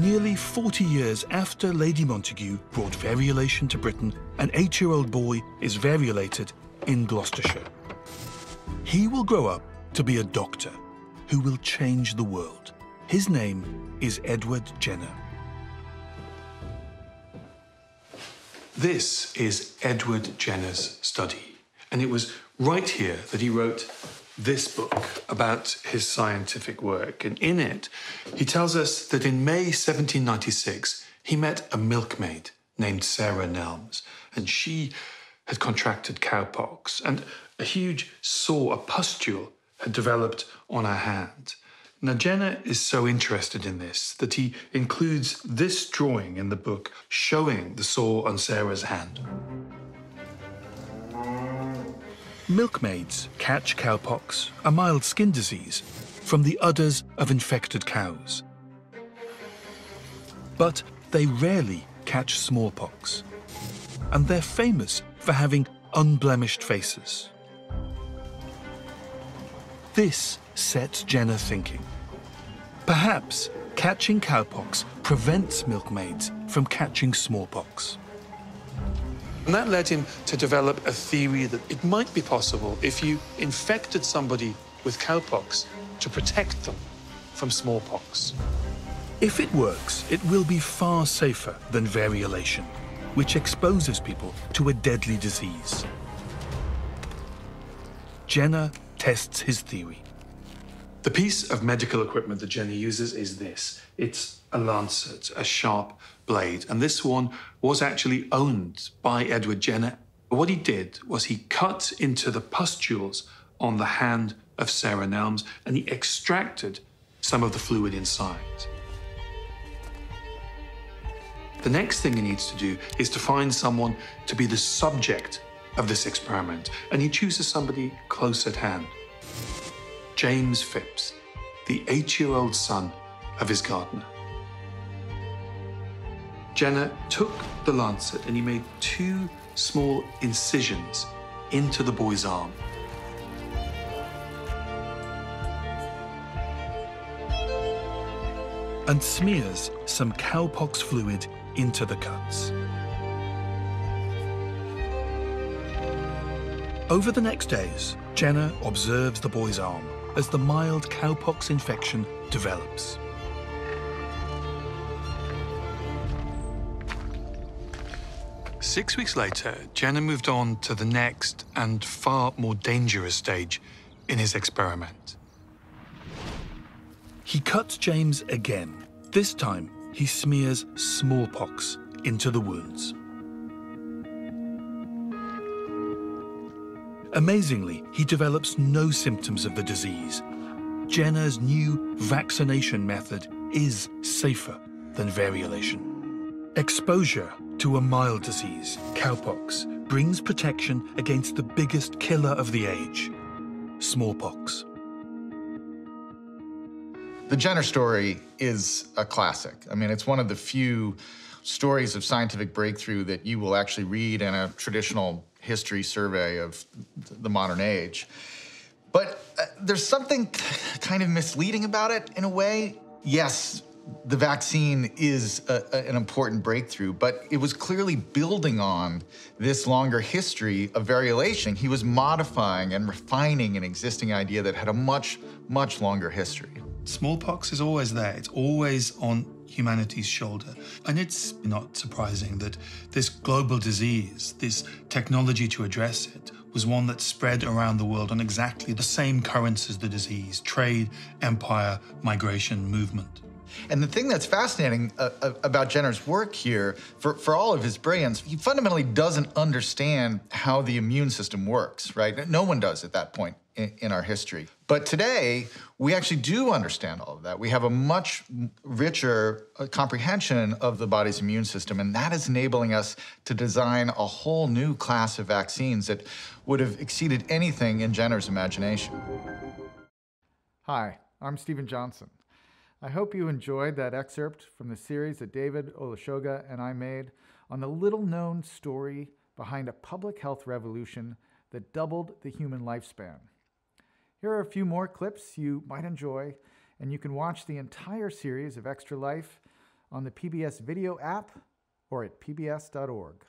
Nearly 40 years after Lady Montagu brought variolation to Britain, an eight-year-old boy is variolated in Gloucestershire. He will grow up to be a doctor who will change the world. His name is Edward Jenner. This is Edward Jenner's study, and it was right here that he wrote this book about his scientific work. And in it, he tells us that in May 1796, he met a milkmaid named Sarah Nelmes, and she had contracted cowpox, and a huge sore, a pustule, had developed on her hand. Now, Jenner is so interested in this that he includes this drawing in the book showing the sore on Sarah's hand. Milkmaids catch cowpox, a mild skin disease, from the udders of infected cows. But they rarely catch smallpox, and they're famous for having unblemished faces. This sets Jenner thinking. Perhaps catching cowpox prevents milkmaids from catching smallpox. And that led him to develop a theory that it might be possible if you infected somebody with cowpox to protect them from smallpox. If it works, it will be far safer than variolation, which exposes people to a deadly disease. Jenner tests his theory. The piece of medical equipment that Jenner uses is this. It's a lancet, a sharp blade, and this one was actually owned by Edward Jenner. What he did was he cut into the pustules on the hand of Sarah Nelmes and he extracted some of the fluid inside. The next thing he needs to do is to find someone to be the subject of this experiment, and he chooses somebody close at hand. James Phipps, the eight-year-old son of his gardener. Jenner took the lancet and he made two small incisions into the boy's arm. And smears some cowpox fluid into the cuts. Over the next days, Jenner observes the boy's arm as the mild cowpox infection develops. Six weeks later, Jenner moved on to the next and far more dangerous stage in his experiment. He cuts James again. This time, he smears smallpox into the wounds. Amazingly, he develops no symptoms of the disease. Jenner's new vaccination method is safer than variolation. Exposure to a mild disease, cowpox, brings protection against the biggest killer of the age, smallpox. The Jenner story is a classic. I mean, it's one of the few stories of scientific breakthrough that you will actually read in a traditional history survey of the modern age. But uh, there's something kind of misleading about it in a way. Yes, the vaccine is a, a, an important breakthrough, but it was clearly building on this longer history of variolation. He was modifying and refining an existing idea that had a much, much longer history. Smallpox is always there. It's always on humanity's shoulder. And it's not surprising that this global disease, this technology to address it, was one that spread around the world on exactly the same currents as the disease trade, empire, migration, movement. And the thing that's fascinating uh, uh, about Jenner's work here, for, for all of his brilliance, he fundamentally doesn't understand how the immune system works, right? No one does at that point in, our history. But today, we actually do understand all of that. We have a much richer uh, comprehension of the body's immune system, and that is enabling us to design a whole new class of vaccines that would have exceeded anything in Jenner's imagination. Hi, I'm Steven Johnson. I hope you enjoyed that excerpt from the series that David Olusoga and I made on the little known story behind a public health revolution that doubled the human lifespan. Here are a few more clips you might enjoy, and you can watch the entire series of Extra Life on the PBS video app or at pbs.org.